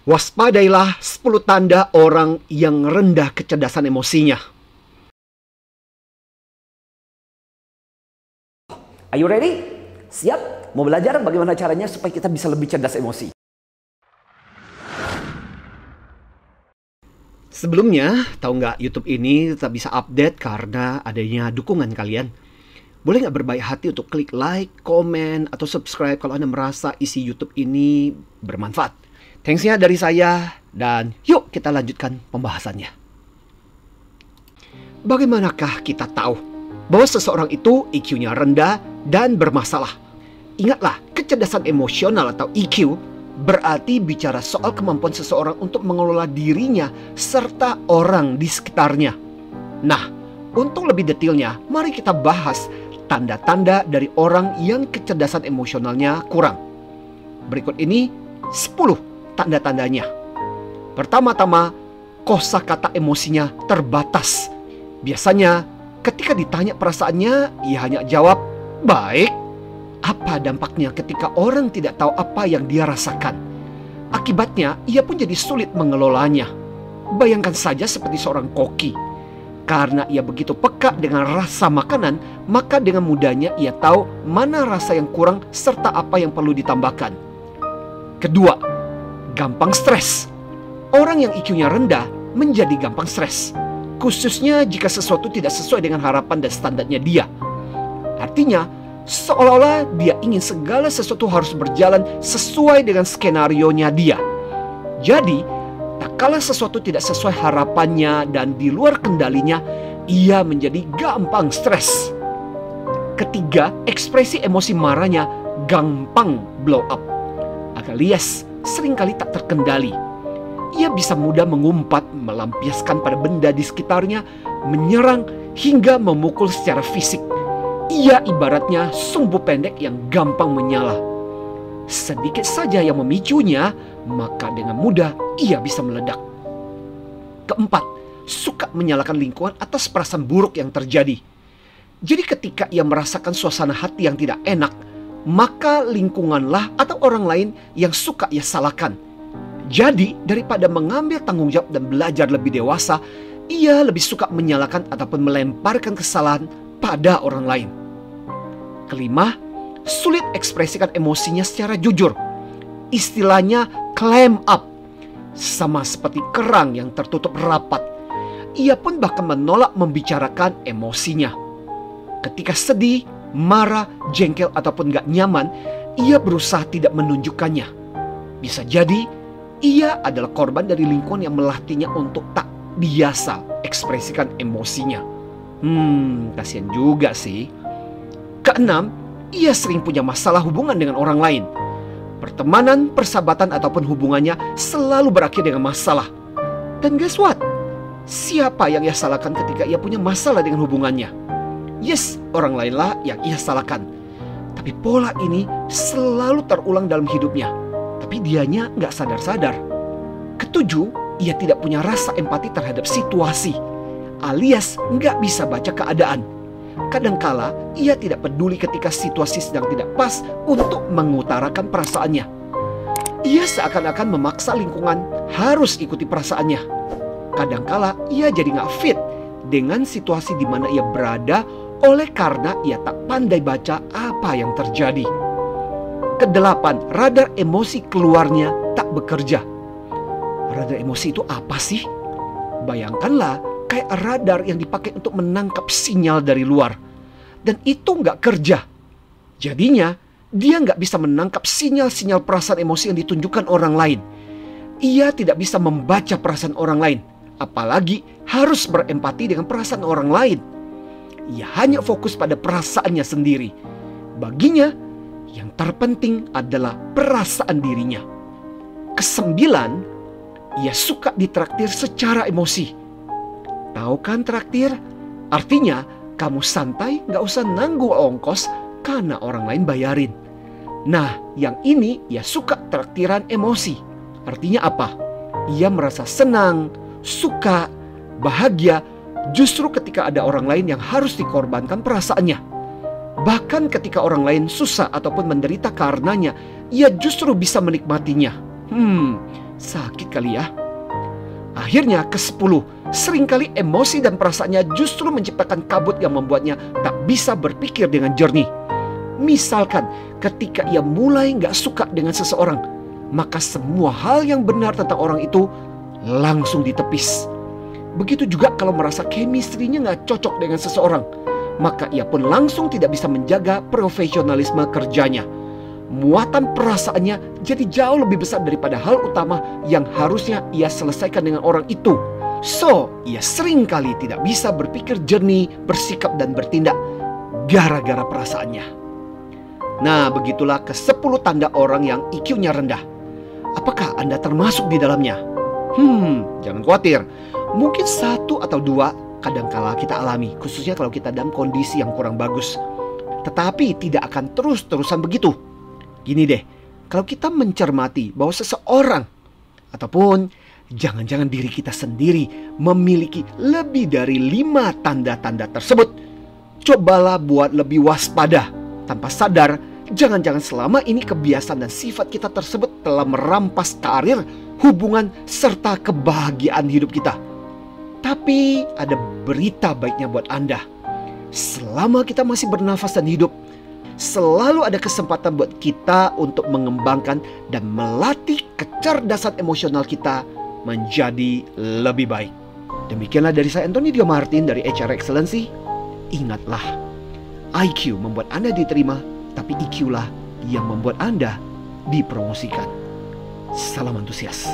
Waspadailah 10 tanda orang yang rendah kecerdasan emosinya. Are you ready? Siap? Mau belajar bagaimana caranya supaya kita bisa lebih cerdas emosi? Sebelumnya, tahu nggak YouTube ini tetap bisa update karena adanya dukungan kalian. Boleh nggak berbaik hati untuk klik like, komen, atau subscribe kalau Anda merasa isi YouTube ini bermanfaat. Thanks-nya dari saya, dan yuk kita lanjutkan pembahasannya. Bagaimanakah kita tahu bahwa seseorang itu IQ-nya rendah dan bermasalah? Ingatlah, kecerdasan emosional atau EQ berarti bicara soal kemampuan seseorang untuk mengelola dirinya serta orang di sekitarnya. Nah, untuk lebih detailnya, mari kita bahas tanda-tanda dari orang yang kecerdasan emosionalnya kurang. Berikut ini 10 tanda-tandanya. Pertama-tama, kosakata emosinya terbatas. Biasanya, ketika ditanya perasaannya, ia hanya jawab, "Baik." Apa dampaknya ketika orang tidak tahu apa yang dia rasakan? Akibatnya, ia pun jadi sulit mengelolanya. Bayangkan saja seperti seorang koki. Karena ia begitu peka dengan rasa makanan, maka dengan mudahnya ia tahu mana rasa yang kurang serta apa yang perlu ditambahkan. Kedua, gampang stres. Orang yang IQ-nya rendah menjadi gampang stres. Khususnya jika sesuatu tidak sesuai dengan harapan dan standarnya dia. Artinya, seolah-olah dia ingin segala sesuatu harus berjalan sesuai dengan skenario-nya dia. Jadi, tak kala sesuatu tidak sesuai harapannya dan di luar kendalinya, ia menjadi gampang stres. Ketiga, ekspresi emosi marahnya gampang blow up. Alias, sering kali tak terkendali. Ia bisa mudah mengumpat, melampiaskan pada benda di sekitarnya, menyerang hingga memukul secara fisik ia ibaratnya sumbu pendek yang gampang menyala. Sedikit saja yang memicunya, maka dengan mudah ia bisa meledak. Keempat, suka menyalahkan lingkungan atas perasaan buruk yang terjadi. Jadi ketika ia merasakan suasana hati yang tidak enak, maka lingkunganlah atau orang lain yang suka ia salahkan. Jadi daripada mengambil tanggung jawab dan belajar lebih dewasa, ia lebih suka menyalahkan ataupun melemparkan kesalahan pada orang lain. Kelima, sulit ekspresikan emosinya secara jujur. Istilahnya clam up. Sama seperti kerang yang tertutup rapat. Ia pun bahkan menolak membicarakan emosinya. Ketika sedih, marah, jengkel ataupun gak nyaman, ia berusaha tidak menunjukkannya. Bisa jadi ia adalah korban dari lingkungan yang melatihnya untuk tak biasa ekspresikan emosinya. Hmm, kasihan juga sih. Keenam, ia sering punya masalah hubungan dengan orang lain. Pertemanan, persahabatan ataupun hubungannya selalu berakhir dengan masalah. Dan guess what? Siapa yang ia salahkan ketika ia punya masalah dengan hubungannya? Yes, orang lainlah yang ia salahkan. Tapi pola ini selalu terulang dalam hidupnya. Tapi dianya nggak sadar-sadar. Ketujuh, ia tidak punya rasa empati terhadap situasi. Alias nggak bisa baca keadaan Kadangkala ia tidak peduli ketika situasi sedang tidak pas untuk mengutarakan perasaannya. Ia seakan-akan memaksa lingkungan harus ikuti perasaannya. Kadangkala ia jadi nggak fit dengan situasi di mana ia berada oleh karena ia tak pandai baca apa yang terjadi. Kedelapan, radar emosi keluarnya tak bekerja. Radar emosi itu apa sih? Bayangkanlah kayak radar yang dipakai untuk menangkap sinyal dari luar. Dan itu nggak kerja. Jadinya, dia nggak bisa menangkap sinyal-sinyal perasaan emosi yang ditunjukkan orang lain. Ia tidak bisa membaca perasaan orang lain, apalagi harus berempati dengan perasaan orang lain. Ia hanya fokus pada perasaannya sendiri. Baginya, yang terpenting adalah perasaan dirinya. Kesembilan, ia suka ditraktir secara emosi. Tahu kan traktir? Artinya kamu santai gak usah nanggung ongkos karena orang lain bayarin. Nah yang ini ya suka traktiran emosi. Artinya apa? Ia merasa senang, suka, bahagia justru ketika ada orang lain yang harus dikorbankan perasaannya. Bahkan ketika orang lain susah ataupun menderita karenanya, ia justru bisa menikmatinya. Hmm, Sakit kali ya. Akhirnya ke sepuluh, sering kali emosi dan perasaannya justru menciptakan kabut yang membuatnya tak bisa berpikir dengan jernih. Misalkan ketika ia mulai nggak suka dengan seseorang, maka semua hal yang benar tentang orang itu langsung ditepis. Begitu juga kalau merasa chemistry-nya nggak cocok dengan seseorang, maka ia pun langsung tidak bisa menjaga profesionalisme kerjanya. Muatan perasaannya jadi jauh lebih besar daripada hal utama yang harusnya ia selesaikan dengan orang itu. So, ia sering kali tidak bisa berpikir jernih, bersikap dan bertindak gara-gara perasaannya. Nah, begitulah ke 10 tanda orang yang IQ-nya rendah. Apakah Anda termasuk di dalamnya? Hmm, jangan khawatir. Mungkin satu atau dua kadangkala kita alami, khususnya kalau kita dalam kondisi yang kurang bagus. Tetapi tidak akan terus-terusan begitu. Gini deh, kalau kita mencermati bahwa seseorang ataupun jangan-jangan diri kita sendiri memiliki lebih dari lima tanda-tanda tersebut, cobalah buat lebih waspada tanpa sadar Jangan-jangan selama ini kebiasaan dan sifat kita tersebut telah merampas karir, hubungan, serta kebahagiaan hidup kita. Tapi ada berita baiknya buat Anda. Selama kita masih bernafas dan hidup, selalu ada kesempatan buat kita untuk mengembangkan dan melatih kecerdasan emosional kita menjadi lebih baik. Demikianlah dari saya Anthony Dio Martin dari HR Excellency. Ingatlah, IQ membuat Anda diterima, tapi IQ lah yang membuat Anda dipromosikan. Salam antusias.